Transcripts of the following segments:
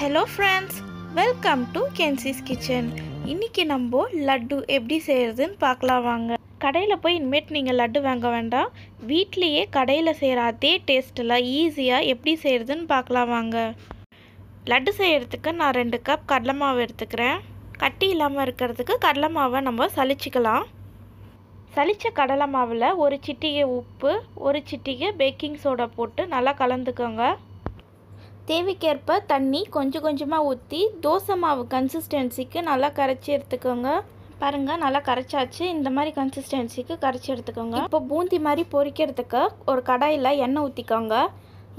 Hello friends welcome to கென்சிஸ் kitchen இன்றைக்கி நம்ம லட்டு எப்படி செய்கிறதுன்னு பார்க்கலாம் வாங்க. கடையில் போய் இனிமேட் நீங்கள் லட்டு வாங்க வேண்டாம். வீட்லேயே கடையில் செய்கிற அதே டேஸ்ட்டில் ஈஸியாக எப்படி செய்கிறதுன்னு பார்க்கலாம் வாங்க. லட்டு செய்கிறதுக்கு நான் ரெண்டு கப் கடலை மாவு எடுத்துக்கிறேன். கட்டி இல்லாமல் இருக்கிறதுக்கு கடலை மாவை நம்ம சலிச்சுக்கலாம். சளிச்ச கடலை மாவில் ஒரு சிட்டிகை உப்பு ஒரு சிட்டிகை பேக்கிங் சோடா போட்டு நல்லா கலந்துக்கோங்க. தேவைக்கேற்ப தண்ணி கொஞ்சம் கொஞ்சமாக ஊற்றி தோசை மாவு கன்சிஸ்டன்சிக்கு நல்லா கரைச்சி எடுத்துக்கோங்க. பாருங்கள் நல்லா கரைச்சாச்சு. இந்த மாதிரி கன்சிஸ்டன்சிக்கு கரைச்சி எடுத்துக்கோங்க. இப்போ பூந்தி மாதிரி பொரிக்கிறதுக்கு ஒரு கடாயில் எண்ணெய் ஊற்றிக்கோங்க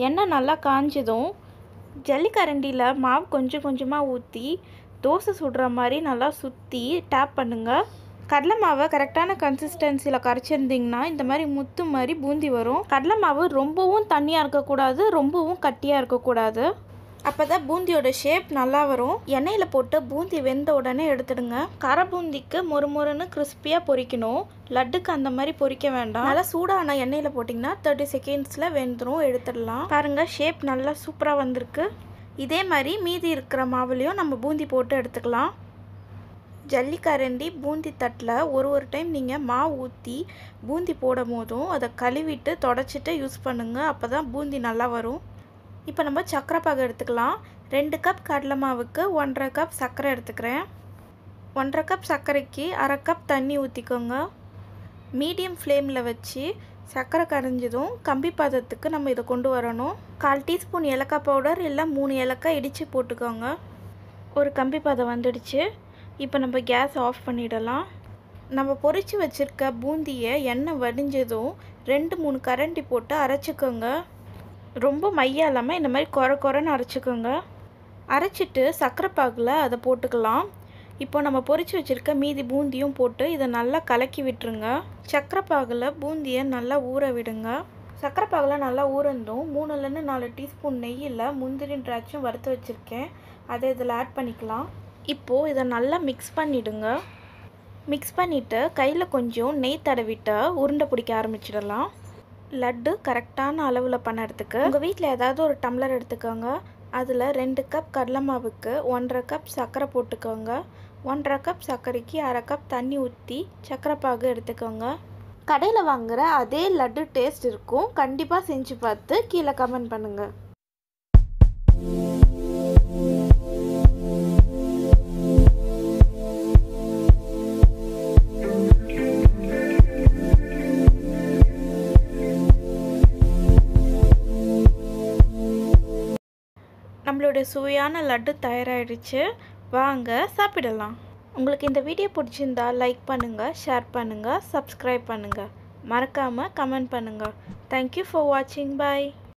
எண்ணெய் நல்லா காஞ்சதும் ஜல்லிக்கரண்டியில் மாவு கொஞ்சம் கொஞ்சமாக ஊற்றி தோசை சுடுற மாதிரி நல்லா சுற்றி டேப் பண்ணுங்கள் கடலை மாவை கரெக்டான கன்சிஸ்டன்சியில் கரைச்சிருந்திங்கன்னா இந்த மாதிரி முத்து மாதிரி பூந்தி வரும். கடலை மாவு ரொம்பவும் தண்ணியாக இருக்கக்கூடாது ரொம்பவும் கட்டியாக இருக்கக்கூடாது. அப்போ தான் பூந்தியோட ஷேப் நல்லா வரும். எண்ணெயில் போட்டு பூந்தி வெந்த உடனே எடுத்துடுங்க. கரை பூந்திக்கு மொறு மொறுன்னு கிறிஸ்பியாக பொரிக்கணும் லட்டுக்கு அந்த மாதிரி பொரிக்க வேண்டாம். நல்லா சூடான எண்ணெயில் போட்டிங்கன்னா தேர்ட்டி செகண்ட்ஸில் வெந்துடும் எடுத்துடலாம். பாருங்கள் ஷேப் நல்லா சூப்பராக வந்திருக்கு. இதே மாதிரி மீதி இருக்கிற மாவுலேயும் நம்ம பூந்தி போட்டு எடுத்துக்கலாம். ஜல்லிக்கரண்டி பூந்தி தட்டில் ஒரு ஒரு டைம் நீங்கள் மாவு ஊற்றி பூந்தி போடும் போதும் அதை கழுவிட்டு தொடச்சிட்டு யூஸ் பண்ணுங்கள் அப்போ தான் பூந்தி நல்லா வரும். இப்போ நம்ம சர்க்கரை பாகு எடுத்துக்கலாம். ரெண்டு கப் கடலை மாவுக்கு ஒன்றரை கப் சர்க்கரை எடுத்துக்கிறேன். ஒன்றரை கப் சர்க்கரைக்கு அரை கப் தண்ணி ஊற்றிக்கோங்க. மீடியம் ஃப்ளேமில் வச்சு சர்க்கரை கரைஞ்சதும் கம்பி பதத்துக்கு நம்ம இதை கொண்டு வரணும். கால் டீஸ்பூன் ஏலக்காய் பவுடர் இல்லை மூணு ஏலக்காய் இடித்து போட்டுக்கோங்க. ஒரு கம்பி பதம் வந்துடுச்சு. இப்போ நம்ம கேஸ் ஆஃப் பண்ணிடலாம். நம்ம பொரித்து வச்சுருக்க பூந்தியை எண்ணெய் வடிஞ்சதும் ரெண்டு மூணு கரண்டி போட்டு அரைச்சிக்கோங்க. ரொம்ப மையா இல்லாமல் இந்த மாதிரி குறை குறைன்னு அரைச்சிக்கோங்க. அரைச்சிட்டு சர்க்கரை பாகில் அதை போட்டுக்கலாம். இப்போ நம்ம பொரித்து வச்சுருக்க மீதி பூந்தியும் போட்டு இதை நல்லா கலக்கி விட்டுருங்க. சர்க்கரை பாகில் பூந்தியை நல்லா ஊற விடுங்க. சர்க்கரை பாகில் நல்லா ஊறந்தும் மூணுலேருந்து நாலு டீஸ்பூன் நெய்யில் முந்திரி திராட்சையும் வறுத்து வச்சுருக்கேன். அதை இதில் ஆட் பண்ணிக்கலாம். இப்போது இதை நல்லா மிக்ஸ் பண்ணிவிடுங்க மிக்ஸ் பண்ணிவிட்டு கையில் கொஞ்சம் நெய் தடவிட்டு உருண்டை பிடிக்க ஆரம்பிச்சிடலாம். லட்டு கரெக்டான அளவில் பண்ணுறதுக்கு உங்கள் வீட்டில் ஏதாவது ஒரு டம்ளர் எடுத்துக்கோங்க. அதில் ரெண்டு கப் கடலை மாவுக்கு ஒன்றரை கப் சர்க்கரை போட்டுக்கோங்க. ஒன்றரை கப் சர்க்கரைக்கு அரை கப் தண்ணி ஊற்றி சர்க்கரை பாகு எடுத்துக்கோங்க. கடையில் வாங்குகிற அதே லட்டு டேஸ்ட் இருக்கும். கண்டிப்பாக செஞ்சு பார்த்து கீழே கமெண்ட் பண்ணுங்கள் நம்மளுடைய சுவையான லட்டு தயாராகிடுச்சு வாங்க சாப்பிடலாம். உங்களுக்கு இந்த வீடியோ பிடிச்சிருந்தா லைக் பண்ணுங்கள் ஷேர் பண்ணுங்கள் சப்ஸ்கிரைப் பண்ணுங்கள் மறக்காமல் கமெண்ட் பண்ணுங்கள் தேங்க்யூ ஃபார் வாட்சிங் பாய்